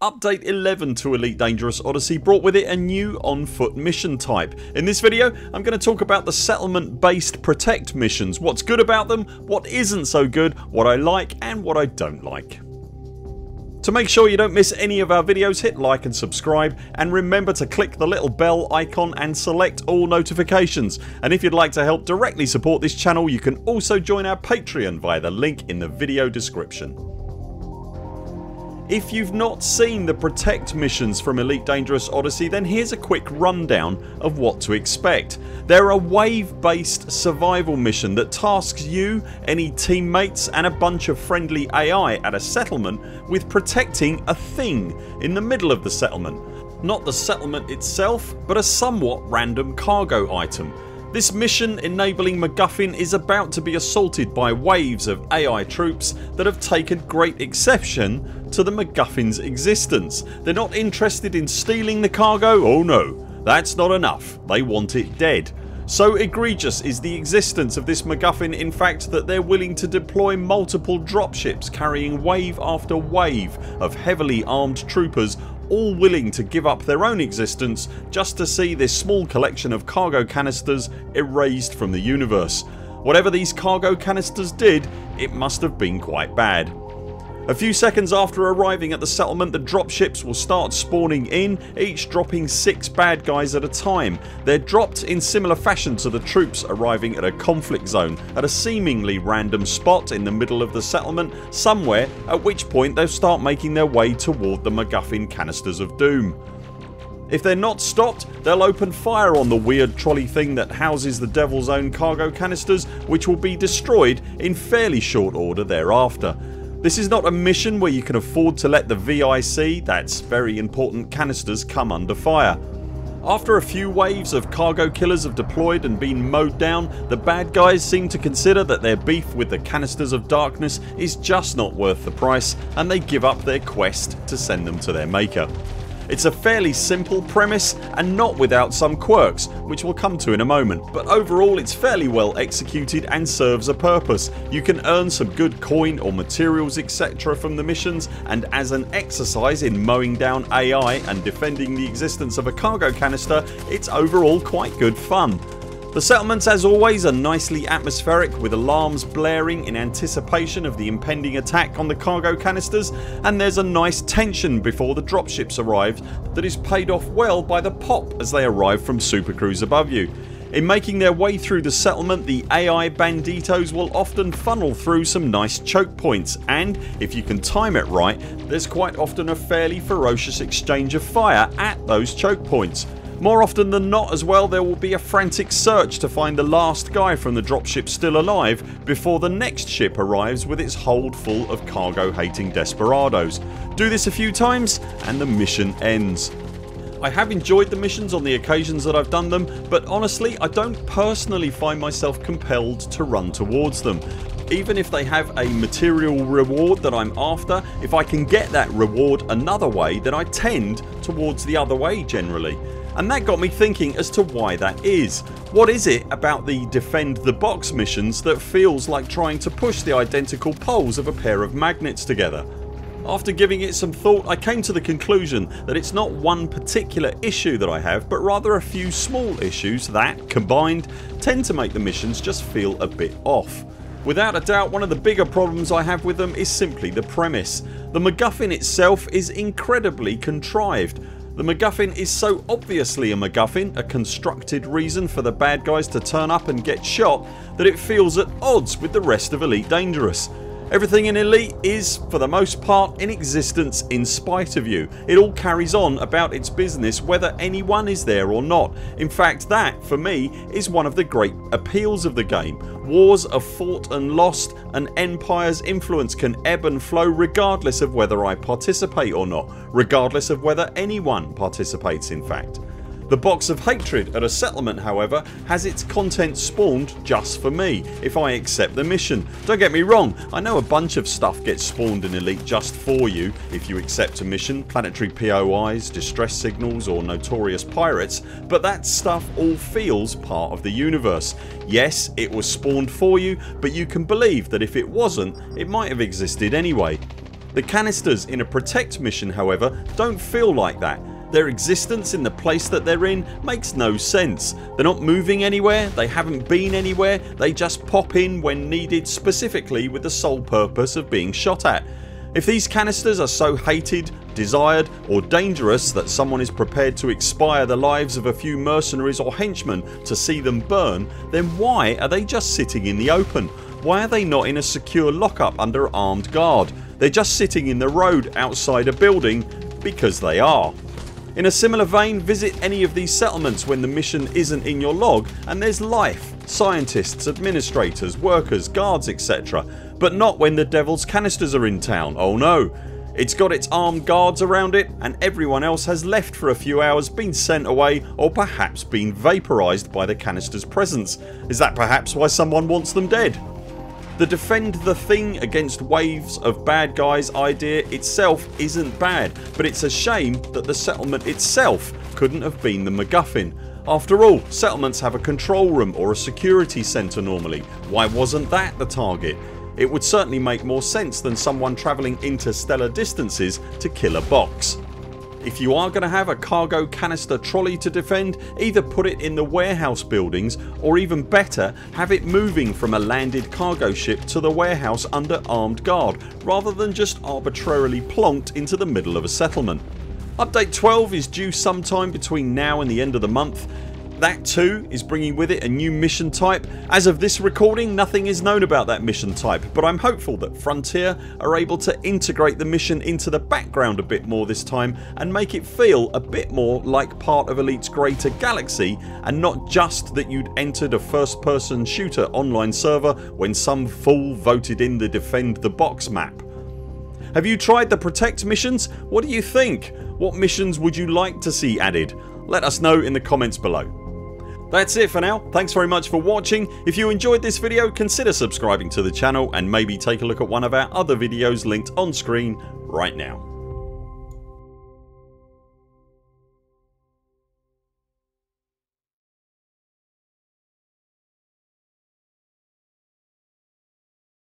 Update 11 to Elite Dangerous Odyssey brought with it a new on foot mission type. In this video I'm going to talk about the settlement based protect missions, what's good about them, what isn't so good, what I like and what I don't like. To make sure you don't miss any of our videos hit like and subscribe and remember to click the little bell icon and select all notifications and if you'd like to help directly support this channel you can also join our Patreon via the link in the video description. If you've not seen the Protect missions from Elite Dangerous Odyssey then here's a quick rundown of what to expect. They're a wave based survival mission that tasks you, any teammates and a bunch of friendly AI at a settlement with protecting a thing in the middle of the settlement. Not the settlement itself but a somewhat random cargo item this mission enabling MacGuffin is about to be assaulted by waves of AI troops that have taken great exception to the MacGuffin's existence. They're not interested in stealing the cargo, oh no that's not enough, they want it dead. So egregious is the existence of this MacGuffin in fact that they're willing to deploy multiple dropships carrying wave after wave of heavily armed troopers all willing to give up their own existence just to see this small collection of cargo canisters erased from the universe. Whatever these cargo canisters did it must have been quite bad. A few seconds after arriving at the settlement the dropships will start spawning in each dropping 6 bad guys at a time. They're dropped in similar fashion to the troops arriving at a conflict zone at a seemingly random spot in the middle of the settlement somewhere at which point they'll start making their way toward the MacGuffin canisters of doom. If they're not stopped they'll open fire on the weird trolley thing that houses the Devil's Own cargo canisters which will be destroyed in fairly short order thereafter. This is not a mission where you can afford to let the VIC, that's very important canisters come under fire. After a few waves of cargo killers have deployed and been mowed down the bad guys seem to consider that their beef with the canisters of darkness is just not worth the price and they give up their quest to send them to their maker. It's a fairly simple premise and not without some quirks which we'll come to in a moment but overall it's fairly well executed and serves a purpose. You can earn some good coin or materials etc from the missions and as an exercise in mowing down AI and defending the existence of a cargo canister it's overall quite good fun. The settlements as always are nicely atmospheric with alarms blaring in anticipation of the impending attack on the cargo canisters and there's a nice tension before the dropships arrive that is paid off well by the pop as they arrive from supercruise above you. In making their way through the settlement the AI banditos will often funnel through some nice choke points and if you can time it right there's quite often a fairly ferocious exchange of fire at those choke points more often than not as well there will be a frantic search to find the last guy from the dropship still alive before the next ship arrives with its hold full of cargo hating desperados. Do this a few times and the mission ends. I have enjoyed the missions on the occasions that I've done them but honestly I don't personally find myself compelled to run towards them. Even if they have a material reward that I'm after if I can get that reward another way then I tend towards the other way generally and that got me thinking as to why that is. What is it about the defend the box missions that feels like trying to push the identical poles of a pair of magnets together? After giving it some thought I came to the conclusion that it's not one particular issue that I have but rather a few small issues that, combined, tend to make the missions just feel a bit off. Without a doubt one of the bigger problems I have with them is simply the premise. The MacGuffin itself is incredibly contrived the MacGuffin is so obviously a MacGuffin, a constructed reason for the bad guys to turn up and get shot that it feels at odds with the rest of Elite Dangerous. Everything in Elite is, for the most part, in existence in spite of you. It all carries on about its business whether anyone is there or not. In fact that, for me, is one of the great appeals of the game. Wars are fought and lost and Empire's influence can ebb and flow regardless of whether I participate or not, regardless of whether anyone participates in fact. The box of hatred at a settlement however has its content spawned just for me if I accept the mission. Don't get me wrong I know a bunch of stuff gets spawned in Elite just for you if you accept a mission, planetary POIs, distress signals or notorious pirates but that stuff all feels part of the universe. Yes it was spawned for you but you can believe that if it wasn't it might have existed anyway. The canisters in a protect mission however don't feel like that. Their existence in the place that they're in makes no sense. They're not moving anywhere, they haven't been anywhere, they just pop in when needed specifically with the sole purpose of being shot at. If these canisters are so hated, desired or dangerous that someone is prepared to expire the lives of a few mercenaries or henchmen to see them burn then why are they just sitting in the open? Why are they not in a secure lockup under armed guard? They're just sitting in the road outside a building because they are. In a similar vein visit any of these settlements when the mission isn't in your log and there's life, scientists, administrators, workers, guards etc but not when the devil's canisters are in town, oh no. It's got its armed guards around it and everyone else has left for a few hours, been sent away or perhaps been vaporised by the canisters presence. Is that perhaps why someone wants them dead? The defend the thing against waves of bad guys idea itself isn't bad but it's a shame that the settlement itself couldn't have been the MacGuffin. After all settlements have a control room or a security centre normally. Why wasn't that the target? It would certainly make more sense than someone travelling interstellar distances to kill a box. If you are going to have a cargo canister trolley to defend either put it in the warehouse buildings or even better have it moving from a landed cargo ship to the warehouse under armed guard rather than just arbitrarily plonked into the middle of a settlement. Update 12 is due sometime between now and the end of the month that too is bringing with it a new mission type. As of this recording nothing is known about that mission type but I'm hopeful that Frontier are able to integrate the mission into the background a bit more this time and make it feel a bit more like part of Elite's greater galaxy and not just that you'd entered a first person shooter online server when some fool voted in the defend the box map. Have you tried the protect missions? What do you think? What missions would you like to see added? Let us know in the comments below. That's it for now. Thanks very much for watching. If you enjoyed this video consider subscribing to the channel and maybe take a look at one of our other videos linked on screen right now.